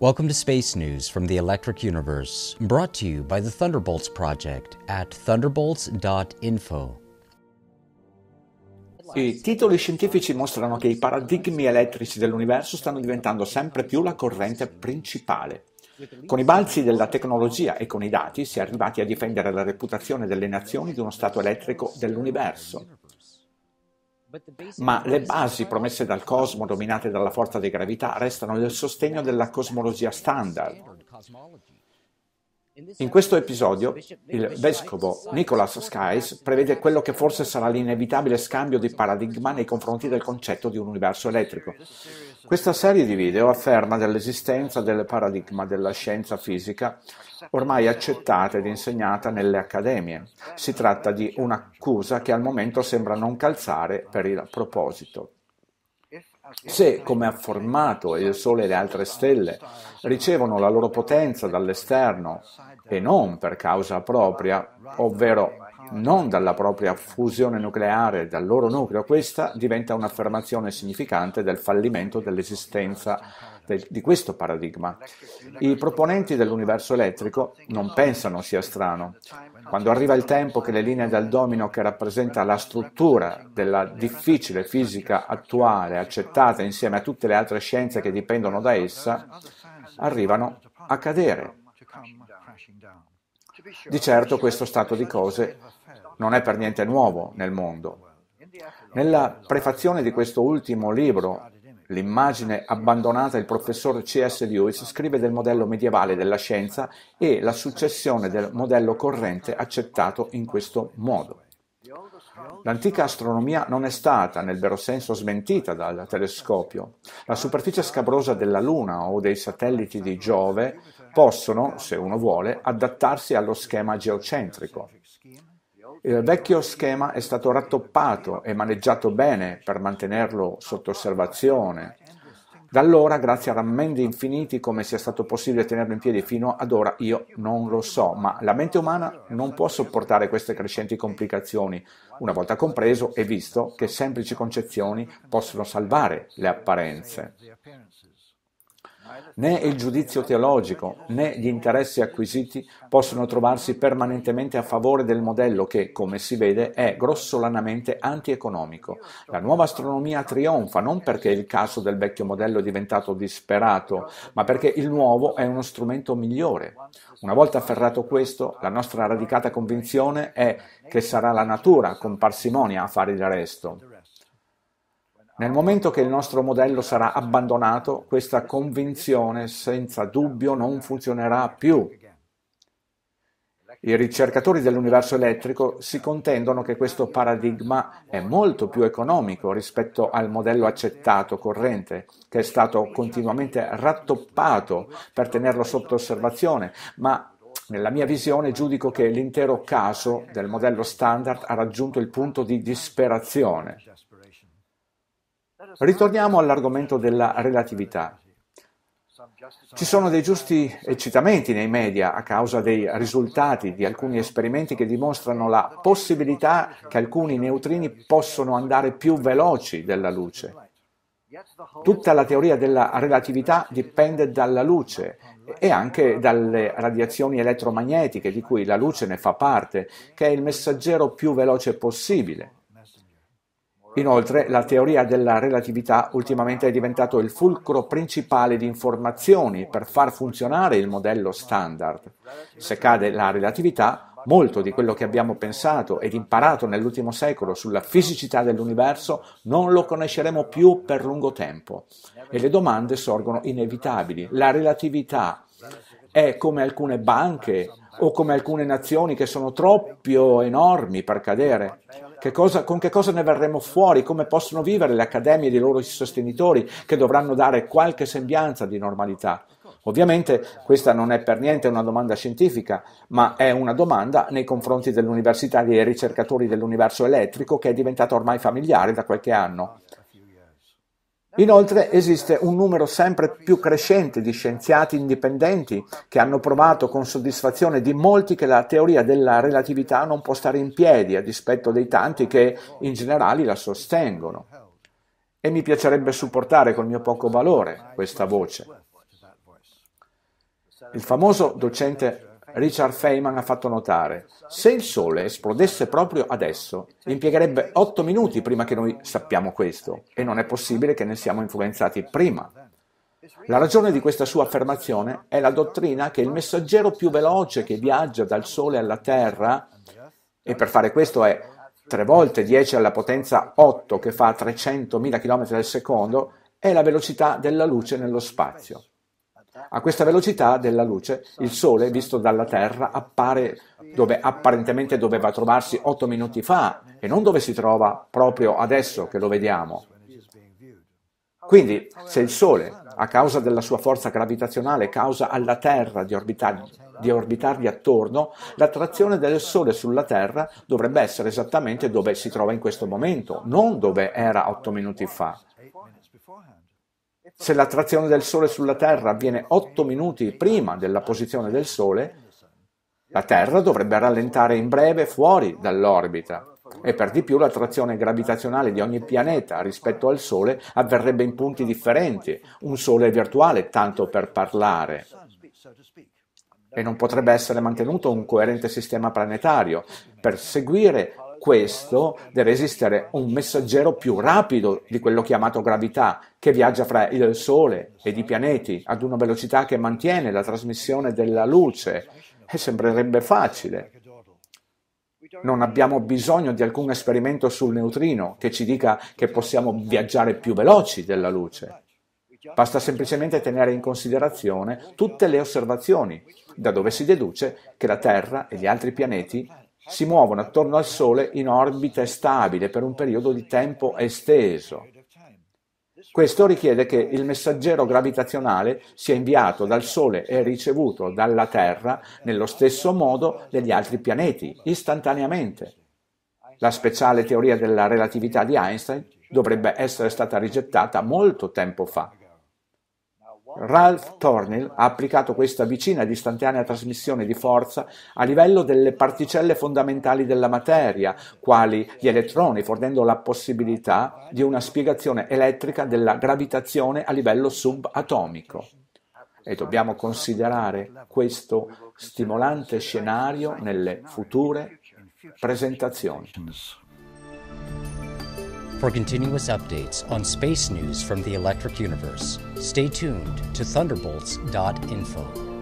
Welcome to Space News from the Electric Universe, brought to you by the Thunderbolts Project at thunderbolts.info. I titoli scientifici mostrano che i paradigmi elettrici dell'universo stanno diventando sempre più la corrente principale. Con i balzi della tecnologia e con i dati si è arrivati a difendere la reputazione delle nazioni di uno stato elettrico dell'universo. Ma le basi promesse dal cosmo, dominate dalla forza di gravità, restano nel sostegno della cosmologia standard. In questo episodio il vescovo Nicholas Skies prevede quello che forse sarà l'inevitabile scambio di paradigma nei confronti del concetto di un universo elettrico. Questa serie di video afferma dell'esistenza del paradigma della scienza fisica ormai accettata ed insegnata nelle accademie. Si tratta di un'accusa che al momento sembra non calzare per il proposito. Se, come affermato, il Sole e le altre stelle ricevono la loro potenza dall'esterno e non per causa propria, ovvero non dalla propria fusione nucleare dal loro nucleo, questa diventa un'affermazione significante del fallimento dell'esistenza di questo paradigma. I proponenti dell'universo elettrico non pensano sia strano. Quando arriva il tempo che le linee del domino che rappresenta la struttura della difficile fisica attuale, accettata insieme a tutte le altre scienze che dipendono da essa, arrivano a cadere. Di certo questo stato di cose non è per niente nuovo nel mondo. Nella prefazione di questo ultimo libro, L'immagine abbandonata il professor C.S. Lewis scrive del modello medievale della scienza e la successione del modello corrente accettato in questo modo. L'antica astronomia non è stata, nel vero senso, smentita dal telescopio. La superficie scabrosa della Luna o dei satelliti di Giove possono, se uno vuole, adattarsi allo schema geocentrico. Il vecchio schema è stato rattoppato e maneggiato bene per mantenerlo sotto osservazione. Da allora, grazie a rammendi infiniti, come sia stato possibile tenerlo in piedi fino ad ora, io non lo so, ma la mente umana non può sopportare queste crescenti complicazioni, una volta compreso e visto che semplici concezioni possono salvare le apparenze. Né il giudizio teologico né gli interessi acquisiti possono trovarsi permanentemente a favore del modello che, come si vede, è grossolanamente antieconomico. La nuova astronomia trionfa non perché il caso del vecchio modello è diventato disperato, ma perché il nuovo è uno strumento migliore. Una volta afferrato questo, la nostra radicata convinzione è che sarà la natura con parsimonia a fare il resto. Nel momento che il nostro modello sarà abbandonato, questa convinzione senza dubbio non funzionerà più. I ricercatori dell'universo elettrico si contendono che questo paradigma è molto più economico rispetto al modello accettato corrente, che è stato continuamente rattoppato per tenerlo sotto osservazione, ma nella mia visione giudico che l'intero caso del modello standard ha raggiunto il punto di disperazione. Ritorniamo all'argomento della relatività. Ci sono dei giusti eccitamenti nei media a causa dei risultati di alcuni esperimenti che dimostrano la possibilità che alcuni neutrini possono andare più veloci della luce. Tutta la teoria della relatività dipende dalla luce e anche dalle radiazioni elettromagnetiche di cui la luce ne fa parte, che è il messaggero più veloce possibile. Inoltre, la teoria della relatività ultimamente è diventato il fulcro principale di informazioni per far funzionare il modello standard. Se cade la relatività, molto di quello che abbiamo pensato ed imparato nell'ultimo secolo sulla fisicità dell'universo non lo conosceremo più per lungo tempo. E le domande sorgono inevitabili. La relatività è come alcune banche o come alcune nazioni che sono troppo enormi per cadere. Che cosa, con che cosa ne verremo fuori? Come possono vivere le accademie e i loro sostenitori che dovranno dare qualche sembianza di normalità? Ovviamente questa non è per niente una domanda scientifica, ma è una domanda nei confronti dell'università dei ricercatori dell'universo elettrico che è diventata ormai familiare da qualche anno. Inoltre esiste un numero sempre più crescente di scienziati indipendenti che hanno provato con soddisfazione di molti che la teoria della relatività non può stare in piedi a dispetto dei tanti che in generale la sostengono. E mi piacerebbe supportare col mio poco valore questa voce. Il famoso docente Richard Feynman ha fatto notare, se il Sole esplodesse proprio adesso, impiegherebbe otto minuti prima che noi sappiamo questo, e non è possibile che ne siamo influenzati prima. La ragione di questa sua affermazione è la dottrina che il messaggero più veloce che viaggia dal Sole alla Terra, e per fare questo è 3 volte 10 alla potenza 8 che fa 300.000 km al secondo, è la velocità della luce nello spazio. A questa velocità della luce il Sole, visto dalla Terra, appare dove apparentemente doveva trovarsi 8 minuti fa e non dove si trova proprio adesso che lo vediamo. Quindi, se il Sole, a causa della sua forza gravitazionale, causa alla Terra di, orbitar, di orbitargli attorno, l'attrazione del Sole sulla Terra dovrebbe essere esattamente dove si trova in questo momento, non dove era otto minuti fa. Se l'attrazione del Sole sulla Terra avviene otto minuti prima della posizione del Sole, la Terra dovrebbe rallentare in breve fuori dall'orbita e per di più l'attrazione gravitazionale di ogni pianeta rispetto al Sole avverrebbe in punti differenti, un Sole virtuale tanto per parlare. E non potrebbe essere mantenuto un coerente sistema planetario. Per seguire questo deve esistere un messaggero più rapido di quello chiamato gravità, che viaggia fra il Sole ed i pianeti ad una velocità che mantiene la trasmissione della luce. E sembrerebbe facile. Non abbiamo bisogno di alcun esperimento sul neutrino che ci dica che possiamo viaggiare più veloci della luce. Basta semplicemente tenere in considerazione tutte le osservazioni, da dove si deduce che la Terra e gli altri pianeti si muovono attorno al Sole in orbita stabile per un periodo di tempo esteso. Questo richiede che il messaggero gravitazionale sia inviato dal Sole e ricevuto dalla Terra nello stesso modo degli altri pianeti, istantaneamente. La speciale teoria della relatività di Einstein dovrebbe essere stata rigettata molto tempo fa. Ralph Thornhill ha applicato questa vicina ed istantanea trasmissione di forza a livello delle particelle fondamentali della materia, quali gli elettroni, fornendo la possibilità di una spiegazione elettrica della gravitazione a livello subatomico. E dobbiamo considerare questo stimolante scenario nelle future presentazioni. For continuous updates on space news from the electric universe, stay tuned to thunderbolts.info.